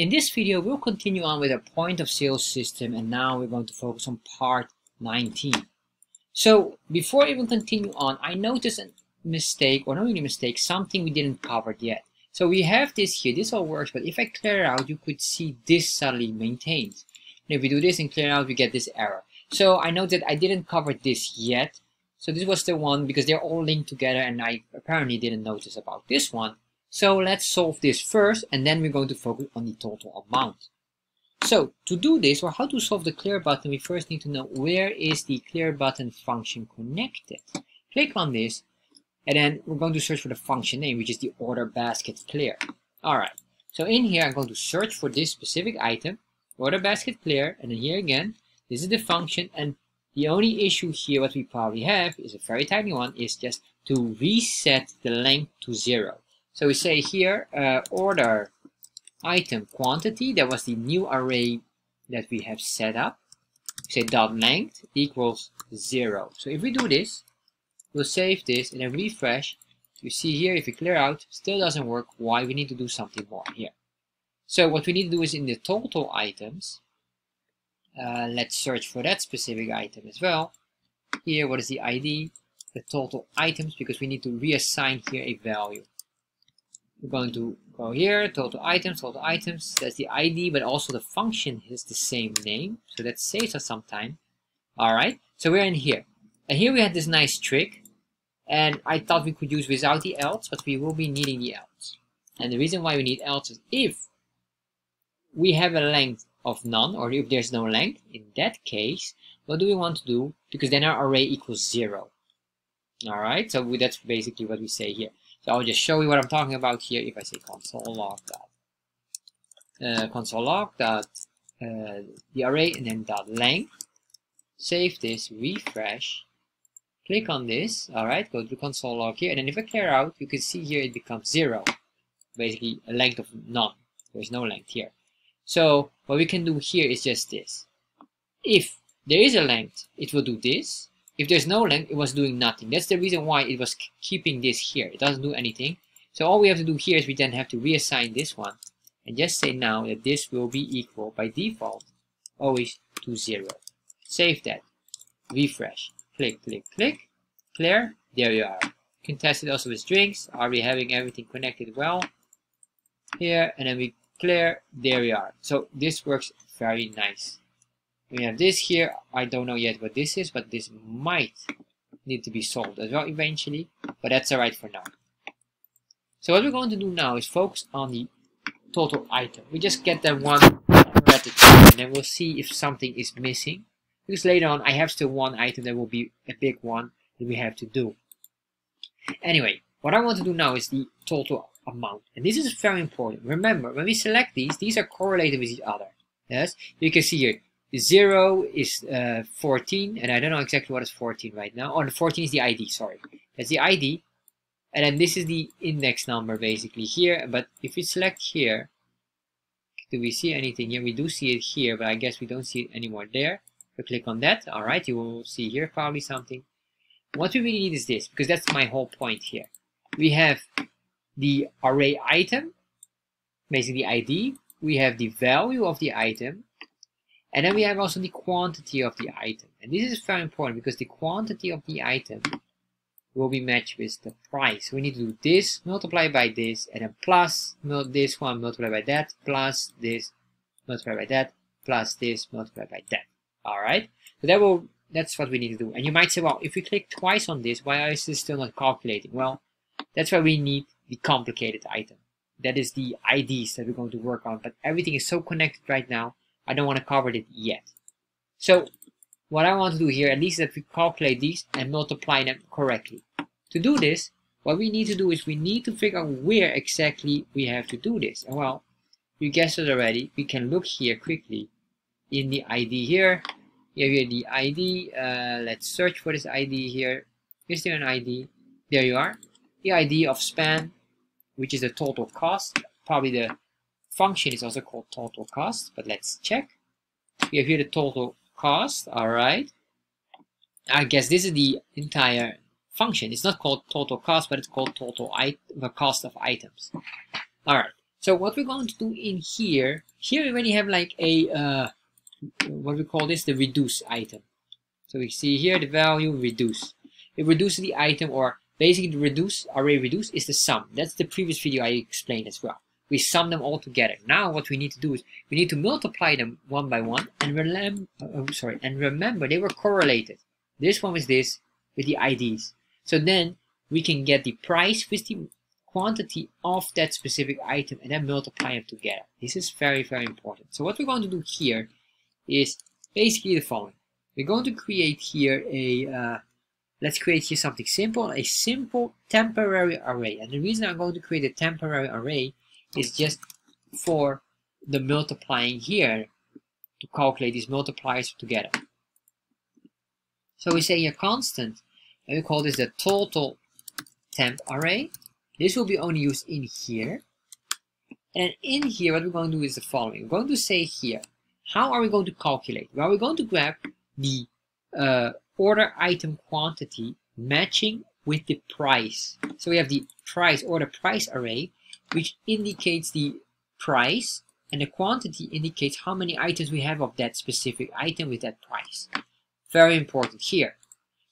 In this video, we'll continue on with a point of sale system and now we're going to focus on part 19. So before I even continue on, I noticed a mistake, or not really a mistake, something we didn't cover yet. So we have this here, this all works, but if I clear out, you could see this suddenly maintains. And if we do this and clear out, we get this error. So I know that I didn't cover this yet. So this was the one because they're all linked together and I apparently didn't notice about this one. So let's solve this first and then we're going to focus on the total amount. So to do this or how to solve the clear button, we first need to know where is the clear button function connected. Click on this and then we're going to search for the function name, which is the order basket clear. All right. So in here, I'm going to search for this specific item, order basket clear, and then here again, this is the function. And the only issue here, what we probably have is a very tiny one, is just to reset the length to zero. So we say here, uh, order item quantity, that was the new array that we have set up. We say dot length equals zero. So if we do this, we'll save this and then refresh. You see here, if we clear out, still doesn't work. Why? We need to do something more here. So what we need to do is in the total items, uh, let's search for that specific item as well. Here, what is the ID? The total items, because we need to reassign here a value. We're going to go here, total items, total items. That's the ID, but also the function has the same name. So that saves us some time. All right, so we're in here. And here we had this nice trick. And I thought we could use without the else, but we will be needing the else. And the reason why we need else is if we have a length of none, or if there's no length, in that case, what do we want to do? Because then our array equals zero. All right, so that's basically what we say here. So I'll just show you what I'm talking about here. If I say console log dot uh, console log dot uh, the array and then dot length, save this, refresh, click on this. All right, go to console log here, and then if I clear out, you can see here it becomes zero, basically a length of none. There's no length here. So what we can do here is just this. If there is a length, it will do this. If there's no length, it was doing nothing. That's the reason why it was keeping this here. It doesn't do anything. So all we have to do here is we then have to reassign this one and just say now that this will be equal by default always to zero. Save that. Refresh. Click, click, click. Clear. There you are. You can test it also with strings. Are we having everything connected well? Here, and then we clear. There we are. So this works very nice. We have this here. I don't know yet what this is, but this might need to be solved as well eventually. But that's alright for now. So what we're going to do now is focus on the total item. We just get that one at a time, and then we'll see if something is missing. Because later on, I have still one item that will be a big one that we have to do. Anyway, what I want to do now is the total amount. And this is very important. Remember, when we select these, these are correlated with each other. Yes, you can see here, 0 is uh, 14, and I don't know exactly what is 14 right now. Oh, the 14 is the ID, sorry. That's the ID. And then this is the index number basically here. But if we select here, do we see anything here? We do see it here, but I guess we don't see it anymore there. So click on that. All right, you will see here probably something. What we really need is this, because that's my whole point here. We have the array item, basically the ID. We have the value of the item, and then we have also the quantity of the item. And this is very important because the quantity of the item will be matched with the price. We need to do this, multiply by this, and then plus this one, multiply by that, plus this, multiply by that, plus this, multiply by that. Alright? So that will that's what we need to do. And you might say, well, if we click twice on this, why is this still not calculating? Well, that's why we need the complicated item. That is the IDs that we're going to work on. But everything is so connected right now I don't want to cover it yet. So what I want to do here, at least is that we calculate these and multiply them correctly. To do this, what we need to do is we need to figure out where exactly we have to do this. And well, you guessed it already. We can look here quickly in the ID here. Here we have the ID. Uh, let's search for this ID here. Is there an ID? There you are. The ID of span, which is the total cost. Probably the function is also called total cost, but let's check. We have here the total cost, all right. I guess this is the entire function. It's not called total cost, but it's called total the cost of items. All right. So what we're going to do in here, here we already have like a, uh, what we call this, the reduce item. So we see here the value reduce. It reduces the item or basically the reduce, array reduce is the sum. That's the previous video I explained as well. We sum them all together. Now what we need to do is we need to multiply them one by one and remember, uh, sorry, and remember they were correlated. This one was this with the IDs. So then we can get the price with the quantity of that specific item and then multiply them together. This is very, very important. So what we're going to do here is basically the following. We're going to create here a, uh, let's create here something simple, a simple temporary array. And the reason I'm going to create a temporary array is just for the multiplying here to calculate these multipliers together. So we say a constant, and we call this the total temp array. This will be only used in here. And in here, what we're going to do is the following. We're going to say here, how are we going to calculate? Well, we're going to grab the uh, order item quantity matching with the price. So we have the price order price array, which indicates the price, and the quantity indicates how many items we have of that specific item with that price. Very important here.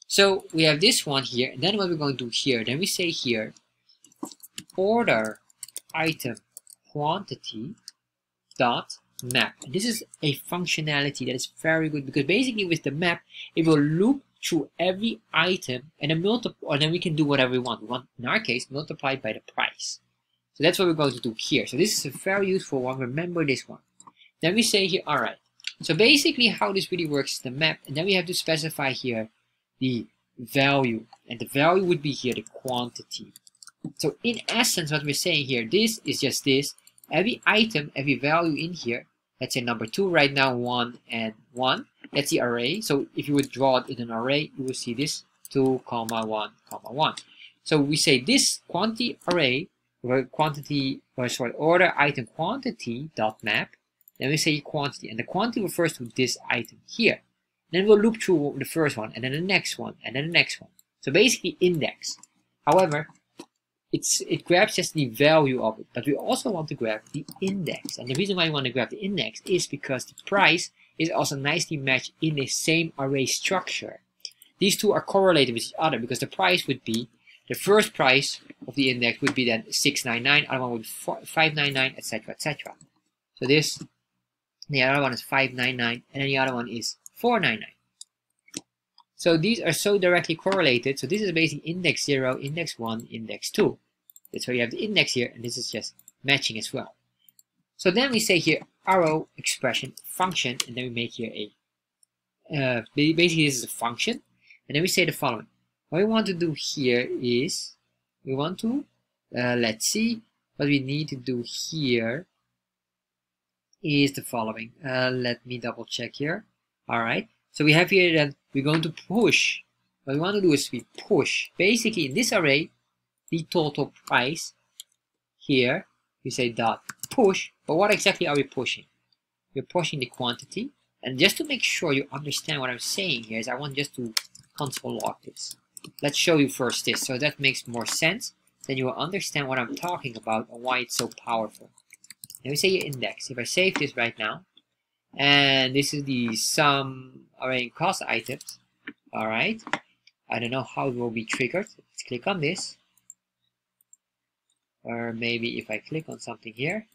So we have this one here, and then what we're going to do here, then we say here, order item quantity dot map. And this is a functionality that is very good because basically with the map, it will loop through every item and then and then we can do whatever we want. We want, in our case, multiplied by the price. So that's what we're going to do here. So this is a very useful one. Remember this one. Then we say here, all right. So basically how this really works is the map, and then we have to specify here the value, and the value would be here the quantity. So in essence, what we're saying here, this is just this. Every item, every value in here, let's say number two right now, one and one. That's the array. So if you would draw it in an array, you will see this two comma one comma one. So we say this quantity array, quantity, or sorry, order item quantity dot map. Then we say quantity, and the quantity refers to this item here. Then we'll loop through the first one, and then the next one, and then the next one. So basically index. However, it's it grabs just the value of it, but we also want to grab the index. And the reason why we want to grab the index is because the price is also nicely matched in the same array structure. These two are correlated with each other because the price would be, the first price of the index would be then 699, other one would be 599, etc, etc. So this, the other one is 599, and then the other one is 499. So these are so directly correlated. So this is basically index 0, index 1, index 2. That's why you have the index here, and this is just matching as well. So then we say here arrow expression function, and then we make here a, uh, basically this is a function, and then we say the following. What we want to do here is, we want to, uh, let's see, what we need to do here is the following. Uh, let me double check here. All right. So we have here that we're going to push. What we want to do is we push. Basically, in this array, the total price here, we say dot push. But what exactly are we pushing? We're pushing the quantity. And just to make sure you understand what I'm saying here is I want just to console log this. Let's show you first this. So that makes more sense. Then you will understand what I'm talking about and why it's so powerful. Let me say your index. If I save this right now, and this is the sum array cost items all right I don't know how it will be triggered let's click on this or maybe if I click on something here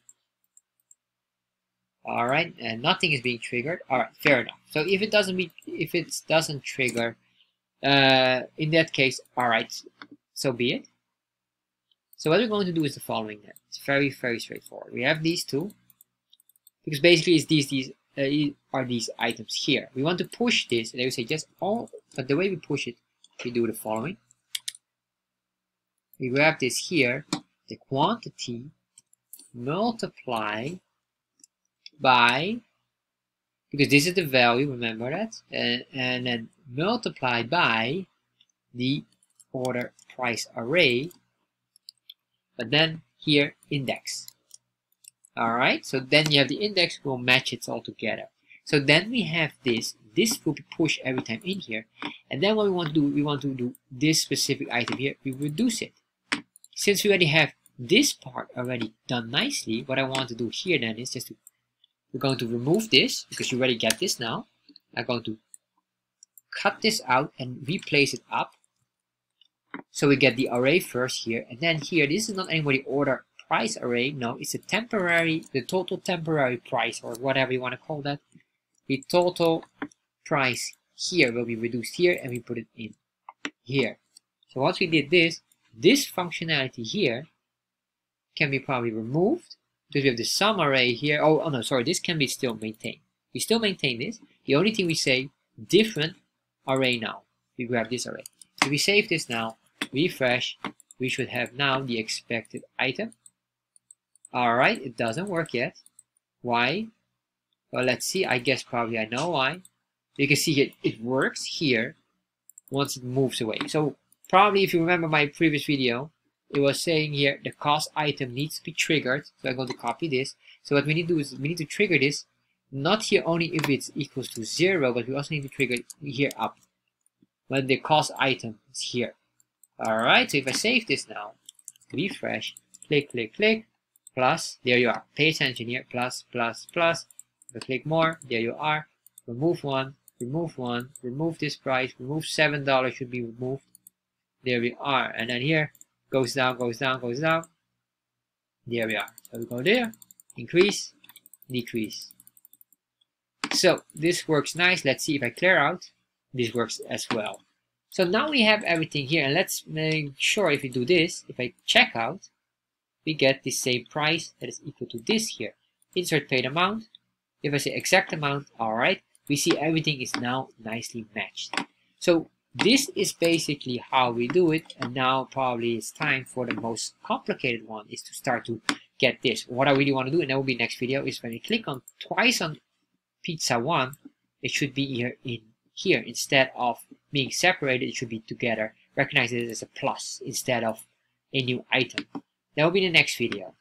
all right and nothing is being triggered all right fair enough so if it doesn't be if it doesn't trigger uh, in that case all right so be it so what we're going to do is the following then. it's very very straightforward we have these two because basically it's these these uh, are these items here. We want to push this, and they will say just all, but the way we push it, we do the following. We grab this here, the quantity, multiply by, because this is the value, remember that, and, and then multiply by the order price array, but then here index. Alright, so then you have the index, we'll match it all together. So then we have this, this will be pushed every time in here. And then what we want to do, we want to do this specific item here, we reduce it. Since we already have this part already done nicely, what I want to do here then is just to, we're going to remove this because you already get this now. I'm going to cut this out and replace it up. So we get the array first here, and then here, this is not anybody order price array. No, it's a temporary, the total temporary price or whatever you want to call that. The total price here will be reduced here and we put it in here. So once we did this, this functionality here can be probably removed because we have the sum array here. Oh, oh no, sorry, this can be still maintained. We still maintain this. The only thing we say, different array now. We grab this array. If we save this now, refresh, we should have now the expected item. Alright, it doesn't work yet. Why? Well, let's see. I guess probably I know why. You can see it, it works here once it moves away. So probably if you remember my previous video, it was saying here the cost item needs to be triggered. So I'm going to copy this. So what we need to do is we need to trigger this not here only if it's equals to zero, but we also need to trigger here up when the cost item is here. Alright, so if I save this now, refresh, click, click, click, plus, there you are. Pay attention here, plus, plus, plus. If I click more, there you are. Remove one, remove one, remove this price, remove $7 should be removed. There we are. And then here, goes down, goes down, goes down. There we are. So we go there, increase, decrease. So this works nice. Let's see if I clear out. This works as well. So now we have everything here and let's make sure if we do this, if I check out, we get the same price that is equal to this here. Insert paid amount. If I say exact amount, alright, we see everything is now nicely matched. So this is basically how we do it and now probably it's time for the most complicated one is to start to get this. What I really want to do, and that will be next video, is when we click on twice on pizza 1, it should be here in here. Instead of being separated, it should be together. Recognize it as a plus instead of a new item. That will be the next video.